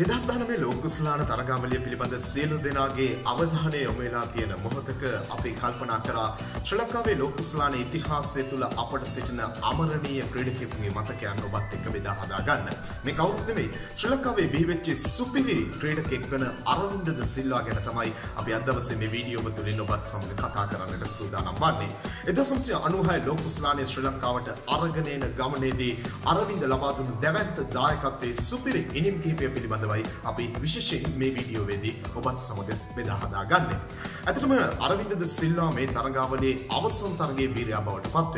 දෙදස් දානමේ ලෝකුස්ලාන තරගාවලිය පිළිබඳ සියලු දෙනාගේ අවධානය යොමවෙලා තියෙන මොහොතක අපි කල්පනා කරා ශ්‍ර ලංකාවේ ලෝකුස්ලාන ඉතිහාසය තුළ අපට සිටින අමරණීය ක්‍රීඩකෙකුගේ මතකයන් ඔබත් එක්ක බෙදා හදාගන්න. මේ කවුරුත් නෙමෙයි ශ්‍ර ලංකාවේ බිහිවෙච්ච සුපිරි ක්‍රීඩකෙක් වන අරවින්දද සිල්වා ගැන තමයි අපි අද දවසේ මේ වීඩියෝ තුලින් ඔබත් සමග කතා කරන්නට සූදානම් වන්නේ. 1996 ලෝකුස්ලානේ ශ්‍රී ලංකාවට අරගෙන එන ගමනේදී අරවින්ද ලබා දුන්නු දැවැන්ත දායකත්වයේ සුපිරි ඉනිම් කිහිපය පිළිබඳවයි අපි විශේෂයෙන් මේ වීඩියෝවේදී ඔබත් සමග බෙදා හදා ගන්න. ඇත්තටම අරවින්දද සිල්වා මේ තරගාවලියේ අවසන් තරගයේ වීරයා බවට පත්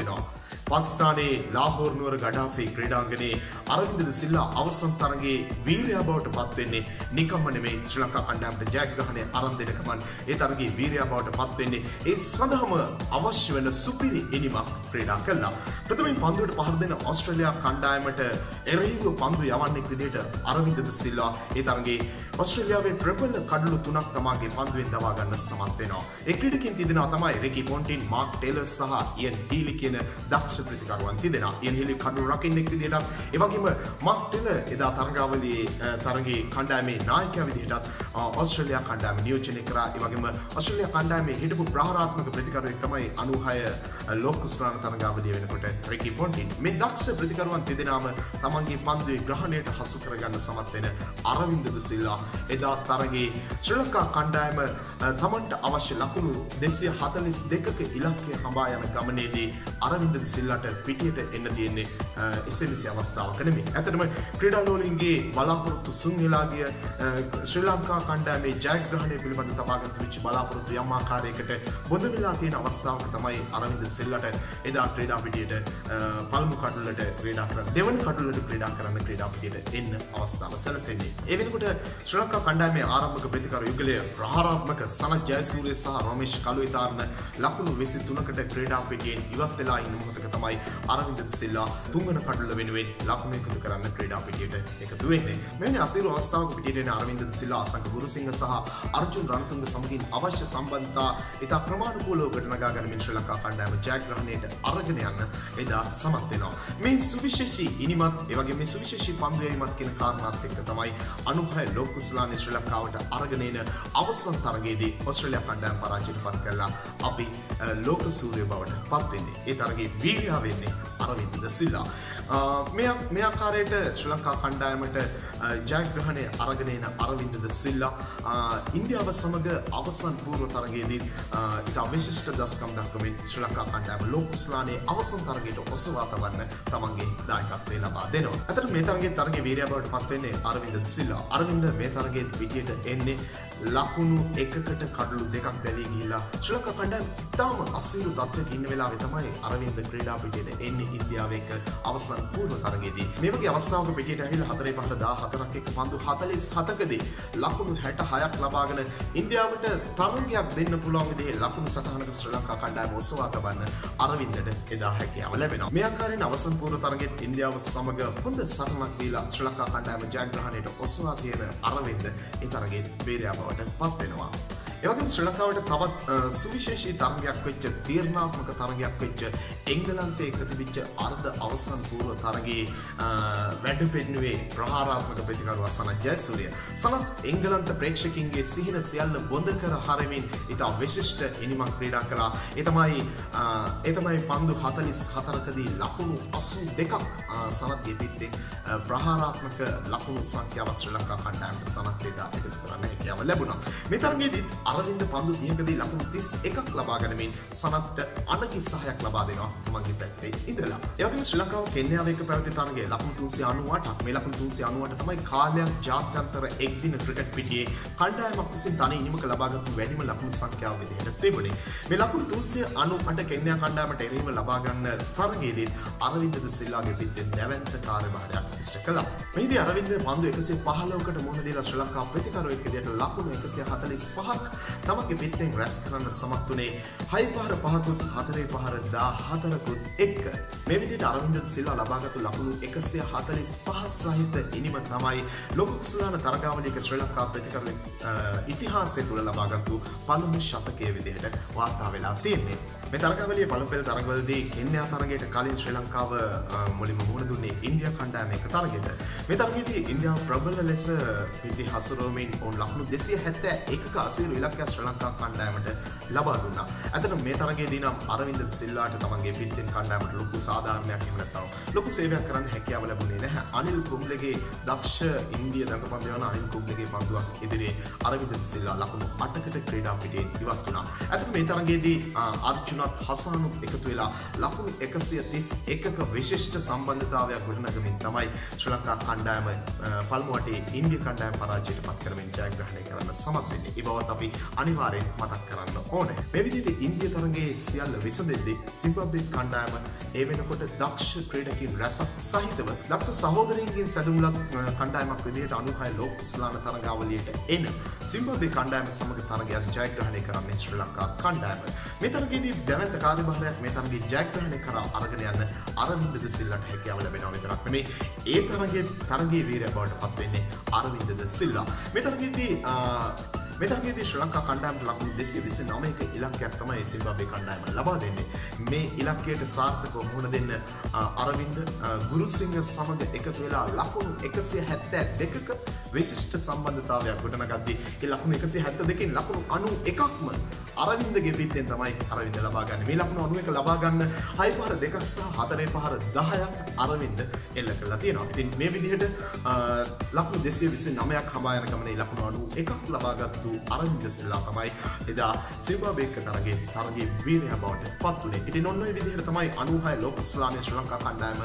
වෙනවා. පාකිස්තානයේ ලාහෝර් නුවර ගඩාෆී ක්‍රීඩාංගණයේ අරවින්ද සිල්ලා අවසන් තරගයේ වීරයා බවට පත් වෙන්නේ නිකම්ම නෙමෙයි ශ්‍රී ලංකා කණ්ඩායමට ජයග්‍රහණය අරන් දෙන ගමන් ඒ තරගයේ වීරයා බවට පත් වෙන්නේ ඒ සඳහාම අවශ්‍ය වෙන සුපිරි ඉනිමක් ක්‍රීඩා කළා. ප්‍රථමයෙන් පන්දුවට පහර දෙන ඕස්ට්‍රේලියා කණ්ඩායමට එරෙහිව පන්දු යවන්නෙක් විදිහට අරවින්ද සිල්වා ඒ තරගයේ ඔස්ට්‍රේලියාවේ ප්‍රබල කඩලු තුනක් තමාගේ පන්දුවෙන් දවා ගන්න සමත් වෙනවා. ඒ ක්‍රීඩකින් තිදෙනවා තමයි රෙකි පොන්ටින්, මාක් ටේලර් සහ ඉයන් හීලි කියන දක්ෂ ප්‍රතිකරුවන් තිදෙනවා. ඉයන් හීලි කඩලු රකින්නෙක් විදිහටත් ඒ වගේම මාක් ටේලර් එදා තරගාවලියේ තරගයේ කණ්ඩායමේ නායකයා විදිහටත් ඔස්ට්‍රේලියා කණ්ඩායම නියෝජනය කරා. ඒ වගේම ඔස්ට්‍රේලියා කණ්ඩායමේ හිටපු ප්‍රහාරාත්මක ප්‍රතිකරුවෙක් තමයි 96 ලෝක කුස්ලාන තරගාවලිය වෙනකොට රෙකි පොන්ටින්. මේ දක්ෂ ප්‍රතිකරුවන් තිදෙනාම තමන්ගේ පන්දුවේ ග්‍රහණයට හසු කරගන්න සමත් වෙන අරවින්ද සිල්ලා එදා තරගේ ශ්‍රී ලංකා කණ්ඩායම තමන්ට අවශ්‍ය ලකුණු දෙසිය හතලිස් දෙකක ඉලක්කය හඹා යන ගමනේදී අරවින්ද සිල්ලට පිටියට එන්න තියෙන්නේ එසෙවිසි අවස්ථාවක නෙමෙයි. ඇත්තටම ක්‍රීඩාලෝලින්ගේ බලාපොරොත්තු සුන් වෙලාගිය ශ්‍රී ලංකා කණ්ඩායමේ ජයග්‍රහණය පිළිබඳ තබාගත වෙච්ච බලාපොරොත්තු යම් ආකාරයකට බොඳ වෙලා තියෙන අවස්ථාවක තමයි අරවින්ද සිල්ලට එදා ක්‍රීඩා පිටියට පළමු කඩුලට ක්‍රීඩා කරන්න දෙවන කඩුලට ක්‍රීඩා කරන්න ක්‍රීඩා පිටියට එන්න අවස්ථාව සැලසෙන්නේ. ඒ වෙනකොට ශ්‍රී ලංකා කණ්ඩායමේ ආරම්භක ප්‍රතිකරු යුගලය ප්‍රහාරාත්මක සනත් ජයසූරිය සහ රමේෂ් කලුවිතාරණ ලකුණු 23කට ක්‍රීඩා පිටියෙන් ඉවත් වෙලා ඉන්න මොහොතක තමයි අරවින්ද සිල්ලා තුන්වන කඩුල වෙනුවෙන් ලකුණු එකතු කරන්න ක්‍රීඩා පිටියට එකතු වෙන්නේ. මෙවැනි අසීරු අවස්ථාවක පිටියට එන අරවින්ද සිල්ලා අසංක ගුරුසිංහ සහ අර්ජුන් රණතුංග සමගින් අවශ්‍ය සම්බන්ධතා ඉතා ක්‍රමානුකූලව ගොඩනගා ගනිමින් ශ්‍රී ලංකා කණ්ඩායම ජයග්‍රහණයට අරගෙන යන්න එදා සමත් වෙනවා. මේ සුවිශේෂී ඉනිමත් ඒ වගේ මේ සුවිශේෂී පන්දු යැවීමත් කියන කාරණාත් එක්ක තමයි 96 ලෝක කුසලානේ ශ්‍රී ලංකාවට අරගෙන එන අවසන් තරගයේදී ඔස්ට්‍රේලියා කණ්ඩායම පරාජයට පත් කළා අපි ලෝක සූර්ය බවට පත් වෙන්නේ. ඒ තරගයේ වීරයා වෙන්නේ අරවින්ද සිල්ලා. මේ මේ ආකාරයට ශ්‍රී ලංකා කණ්ඩායමට ජයග්‍රහණය අරගෙන එන අරවින්ද සිල්ලා ඉන්දියාව සමග අවසන් පූර්ව තරගයේදී ඉතා විශිෂ්ට දස්කම් දක්වමින් ශ්‍රී ලංකා කණ්ඩායම ලෝක කුසලානේ අවසන් තරගයට ඔසවා තබන්න තමන්ගේ දායකත්වය ලබා දෙනවා. අතට මේ තරගයේ තරගයේ වීරයා බවට පත් වෙන්නේ අරවින්ද සිල්ලා. අරවින්ද මේ තරගෙත් පිටියට එන්නේ ලකුණු එකකට කඩලු දෙකක් දැවී ගිහිලා ශ්‍රී ලංකා කණ්ඩායම ඉතාම අසීරු තත්ත්වයක ඉන්න වෙලාවේ තමයි අරවින්ද ක්‍රීඩා පිටියට එන්නේ ඉන්දියාව එක්ක අවසන් පූර්ව තරගයේදී. මේ වගේ අවස්ථාවක පිටියට ඇවිල්ලා හතරේ පහර 14ක් එක්ක පන්දු 47කදී ලකුණු 66ක් ලබාගෙන ඉන්දියාවට තරගයක් දෙන්න පුළුවන් විදිහේ ලකුණු සටහනකට ශ්‍රී ලංකා කණ්ඩායම ඔසවා තබන්න අරවින්දට එදා හැකියාව ලැබෙනවා. මේ ආකාරයෙන් අවසන් පූර්ව තරගෙත් ඉන්දියාව සමග හොඳ සටනක් දීලා ශ්‍රී ලංකා කණ්ඩායම ජයග්‍රහණයට ඔසවා තියෙන අරවින්ද ඒ තරගේ වීරයා බවට පත් වෙනවා. ඒවගේම ශ්‍රී ලංකාවට තවත් සුවිශේෂී තරගයක් වෙච්ච තීරණාත්මක තරගයක් වෙච්ච එංගලන්තයේ එක තිබිච්ච අර්ධ අවසන් පූර්ව තරගයේ වැඩ පෙන්නුවේ ප්‍රහාරාත්මක ප්‍රතිකරුවා සනත් ජයසූරිය. සනත් එංගලන්ත ප්‍රේක්ෂකින්ගේ සිහින සියල්ල බොඳ කර හරමින් ඉතා විශිෂ්ට ඉනිමක් ක්‍රීඩා කළා. ඒ තමයි ඒ තමයි පන්දු 44කදී ලකුණු 82ක් සනත් ගෙතිත්තේ ප්‍රහාරාත්මක ලකුණු සංඛ්‍යාවක් ශ්‍රී ලංකා කණ්ඩායමට සනත් වේදා එකතු කරන්න හැකියාව ලැබුණා. මේ තරගයේදීත් අරවින්ද පන්දු 30කදී ලකුණු 31ක් ලබා ගැනීමෙන් සනත්ට අනකිස්සහයක් ලබා දෙනවා මගේ පැත්තේ ඉඳලා. ඒ වගේම ශ්‍රී ලංකාව කෙන්යාව එක්ක පැවති තරගයේ ලකුණු 398ක් මේ ලකුණු 398 තමයි කාලයක් ජාත්‍යන්තර එක්දින ක්‍රිකට් පිටියේ කණ්ඩායමක් විසින් තනි ඉනිමක ලබාගත්තු වැඩිම ලකුණු සංඛ්‍යාව විදිහට තිබුණේ. මේ ලකුණු 398 කෙන්යා කණ්ඩායමට එරෙහිව ලබා ගන්න තරගයේදී අරවින්ද සිල්ලාගේ පිටෙන් දැවැන්ත කාර්යභාරයක් ඉෂ්ට කළා. මෙහිදී අරවින්ද පන්දු 115කට මුහුණ දීලා ශ්‍රී ලංකා ප්‍රතිකරුවෙක් විදිහට ලකුණු 145ක් තමගේ පිත්තෙන් රැස් කරන්න සමත් වනේ හයි පහර පහකුත් හතරේ පහර දා හතරකුත් එක්ක. මේ විදිහට අරවින්ද සිල්වා ලබාගතු ලකුණු එකසිය හතලිස් පහස් සහිත ඉනිම තමයි ලොකුසලාන තරගාවලික ශ්‍රී ලංකා ප්‍රතිකර ඉතිහාසය තුළ ලබාගත්තු පළමු ශතකය විදිහට වාර්තා වෙලා තියෙන්නේ. මේ තරගවලිය පළපෙල් තරගවලදී කෙන්යා තරගයට කලින් ශ්‍රී ලංකාව මුලින්ම මුහුණ දුන්නේ ඉන්දියා කණ්ඩායම එක තරගෙට. මේ තරගයේදී ඉන්දියාව ප්‍රබල ලෙස පිටි හසුරුවමින් ඔවුන් ලකුණු 271ක අසීරු ඉලක්කයක් ශ්‍රී ලංකා කණ්ඩායමට ලබා දුන්නා. ඇතන මේ තරගයේදී නම් අරවින්ද සිල්වාට තමන්ගේ පිටින් කණ්ඩායමට ලොකු සාධාරණයක් එහෙම නැත්නම් ලොකු සේවයක් කරන්න හැකියාව ලැබුණේ නැහැ. අනිල් කුම්ලගේ දක්ෂ ඉන්දිය දඟපන්දු වන අනිල් කුම්ලගේ පන්දුවක් ඉදිරියේ අරවින්ද සිල්වා ලකුණු 8කට ක්‍රීඩා පිටියෙන් ඉවත් වුණා. ඇතන මේ තරගයේදී අර්ජුන වුණත් හසානුත් එකතු වෙලා ලකුණු එකසිය තිස් එකක විශිෂ්ට සම්බන්ධතාවයක් ගොඩනගමින් තමයි ශ්‍රී ලංකා කණ්ඩායම පල්මුවටේ ඉන්දිය කණ්ඩායම් පරාජයට පත් කරමින් ජයග්‍රහණය කරන්න සමත් වෙන්නේ. ඒ බවත් අපි අනිවාර්යෙන් මතක් කරන්න ඕනේ. මේ විදිහට ඉන්දිය තරගයේ සියල්ල විසඳෙද්දී සිම්බබ්වේ කණ්ඩායම ඒ වෙනකොට දක්ෂ ක්‍රීඩකින් රැසක් සහිතව දක්ෂ සහෝදරයන්ගෙන් සැදුම්ලත් කණ්ඩායමක් විදිහට 96 ලෝක ස්ලාන තරගාවලියට එන සිම්බබ්වේ කණ්ඩායම සමග තරගයක් ජයග්‍රහණය කරන්නේ ශ්‍රී ලංකා කණ්ඩායම. මේ තරගයේදී දැවැන්ත කාර්යභාරයක් මේ තරගේ ජයග්‍රහණය කරා අරගෙන යන්න අරවින්ද ද සිල්ලාට හැකියාව ලැබෙනවා විතරක් නෙමෙයි ඒ තරගේ තරගේ වීරය බවට පත් වෙන්නේ අරවින්ද ද සිල්ලා. මේ තරගයේදී මෙතරගේදී ශ්‍රී ලංකා කණ්ඩායමට ලකුණු 229ක ඉලක්කයක් තමයි සිම්බාබ්වේ කණ්ඩායම ලබා දෙන්නේ. මේ ඉලක්කයට සාර්ථකව මුහුණ දෙන්න අරවින්ද ගුරුසිංහ සමග එකතු වෙලා ලකුණු 172ක විශිෂ්ට සම්බන්ධතාවයක් ගොඩනගද්දී ඒ ලකුණු 172කින් ලකුණු 91ක්ම අරවින්දගේ පිටෙන් තමයි අරවින්ද ලබා ගන්න. මේ ලකුණු 91 ලබා ගන්න 6 පහර දෙකක් සහ 4 පහර 10ක් අරවින්ද එල්ල කරලා තියෙනවා. ඉතින් මේ විදිහට ලකුණු 229ක් හඹා යන ගමනේ ලකුණු 91ක් ලබාගත්තු අරවින්ද සිල්ලා තමයි එදා සිම්බාබ්වේක තරගේ තරගේ වීරයා බවට පත් වුණේ. ඉතින් ඔන්න ඔය විදිහට තමයි 96 ලෝක ස්ලාමේ ශ්‍රී ලංකා කණ්ඩායම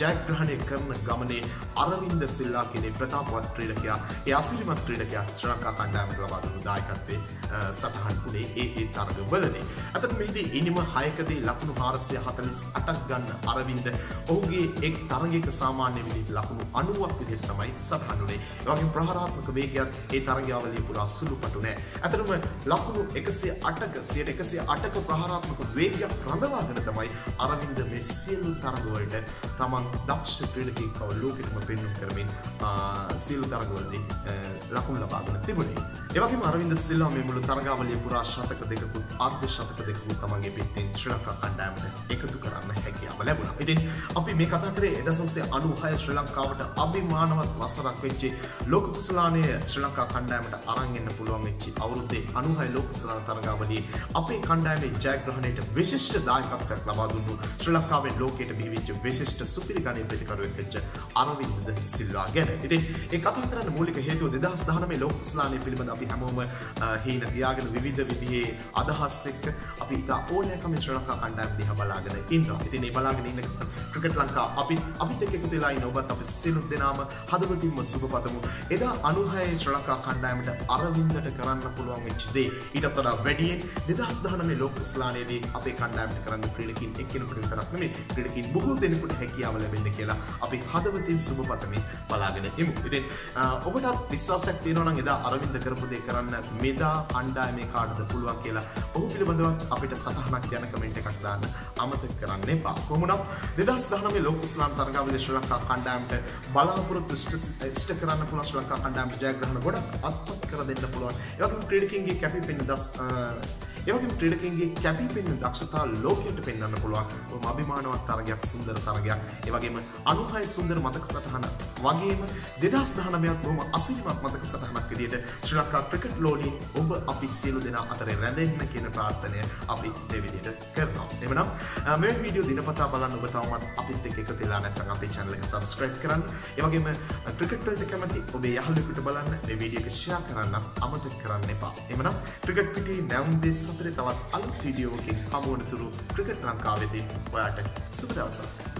ජයග්‍රහණය කරන ගමනේ අරවින්ද සිල්ලා කියන ප්‍රතාපවත් ක්‍රීඩකයා ඒ අසිරිමත් ක්‍රීඩකයා ශ්‍රී ලංකා කණ්ඩායමට ලබා දුන්නු දායකත්වයේ සටහන් වුණේ ඒ ඒ තරගවලදී. අතට මෙහිදී ඉනිම හයකදී ලකුණු 448ක් ගන්න අරවින්ද ඔහුගේ එක් තරගයක සාමාන්‍ය විදිහට ලකුණු 90ක් විදිහට තමයි සටහන් වුණේ. ඒ වගේම ප්‍රහාරාත්මක වේගයත් ඒ තරගාවලිය පුරා සුළුපටු නෑ. අතරම ලකුණු 108ක 108ක ප්‍රහාරාත්මක වේගයක් රඳවාගෙන තමයි අරවින්ද මේ සියලු තරගවලට තමන් දක්ෂ ක්‍රීඩකයෙක් බව ලෝකෙටම පෙන්වුම් කරමින් සියලු තරගවලදී ලකුණු ලබාගෙන තිබුණේ. ඒ වගේම අරවින්ද සිල්වා මේ මුළු තරගාවලිය පුරා ශතක දෙකකුත් අර්ධ ශතක දෙකකුත් තමන්ගේ පිටින් ශ්‍රී ලංකා කණ්ඩායමට එකතු කරන්න හැකියාව ලැබුණා. ඉතින් අපි මේ කතා කරේ 1996 ශ්‍රී ලංකාවට අභිමානවත් වසරක් වෙච්ච ලෝක කුසලානය ශ්‍රී ලංකා කණ්ඩායමට අරන් එන්න පුළුවන් වෙච්ච අවුරුද්දේ 96 ලෝක කුසලාන තරගාවලියේ අපේ කණ්ඩායමේ ජයග්‍රහණයට විශිෂ්ට දායකත්වයක් ලබා දුන්නු ශ්‍රී ලංකාවේ ලෝකයට බිහිවෙච්ච විශිෂ්ට සුපිරි ගණන් ප්‍රතිකරුවෙක් වෙච්ච අරවින්ද සිල්වා ගැන. ඉතින් ඒ කතා කරන්න මූලික හේතුව 2019 ලෝක කුසලානය පිළිබඳ අපි හැමෝම හීන තියාගෙන විවිධ විදිහේ අදහස් එක්ක අපි ඉතා ඕනෑකම ශ්‍රී ලංකා කණ්ඩායම දිහා බලාගෙන ඉන්නවා. ඉතින් මේ බලාගෙන ඉන්න ක්‍රිකට් ලංකා අපි අපිත් එක්ක එකතු වෙලා ඉන්න ඔබත් අපි සියලු දෙනාම හදවතින්ම සුබ පතමු. එදා 96 ශ්‍රී ලංකා කණ්ඩායමට අරවින්දට කරන්න පුළුවන් වෙච්ච දේ ඊටත් වඩා වැඩියෙන් 2019 ලෝක ස්ලානයේදී අපේ කණ්ඩායමට කරන්න ක්‍රීඩකින් එක්කෙනෙකුට විතරක් නෙමෙයි ක්‍රීඩකින් බොහෝ දෙනෙකුට හැකියාව ලැබෙන්න කියලා අපි හදවතින් සුබ පතමින් බලාගෙන ඉමු. ඉතින් ඔබටත් විශ්වාසයක් තියෙනවා නම් එදා අරවින්ද කරපු දේ කරන්න මෙදා කණ්ඩායමේ කාටද පුළුවන් කියලා ඔහු පිළිබඳව අපිට සටහනක් යන කමෙන්ට් එකක් දාන්න අමතක කරන්න එපා. කොහොමනම් 2019 ලෝක ඉස්ලාම් තරගාවලියේ ශ්‍රී ලංකා කණ්ඩායමට බලාපොරොත්තු ඉෂ්ට කරන්න පුළුවන් ශ්‍රී ලංකා කණ්ඩායමට ජයග්‍රහණ ගොඩක් අත්පත් කර දෙන්න පුළුවන්. ඒ වගේම ක්‍රීඩකයන්ගේ කැපිපෙන දස් ඒවගේ ක්‍රඩකින්ගේ කැපි පෙන්න්න දක්ෂතා ලෝකයට පෙන්න්න පුළුවන්. අභිමානවත් තරගයක් සුන්දර තරගයක්. ඒවගේම අනුහයි සුන්දර මතක සටහන වගේම දෙදස් දහනමයක් බොම අසිරිමත් මතක සටහනක් විදියට ශ්‍රී ලංකා ක්‍රිකට් ලෝඩින් ඔබ අපි සියලු දෙනා අතර රැඳෙන්න කියන ප්‍රාර්ථනය අපි දෙවිදිට කරනවා. එමනම් මේ වීඩියෝ දිනපතා බලන්න ඔබ තවමත් අපිත් එක්ක එකතු වෙලා නැත්නම් අපේ channel එක subscribe කරන්න. ඒ වගේම ක්‍රිකට් වලට කැමති ඔබේ යාළුවෙකුට බලන්න මේ වීඩියෝ එක share කරන්න අමතක කරන්න එපා. එමනම් ක්‍රිකට් පිටේ නැවුම් දෙස් අතරේ තවත් අලුත් වීඩියෝකින් හමුවනතුරු ක්‍රිකට් ලංකාවේදී ඔයාට සුබ දවසක්.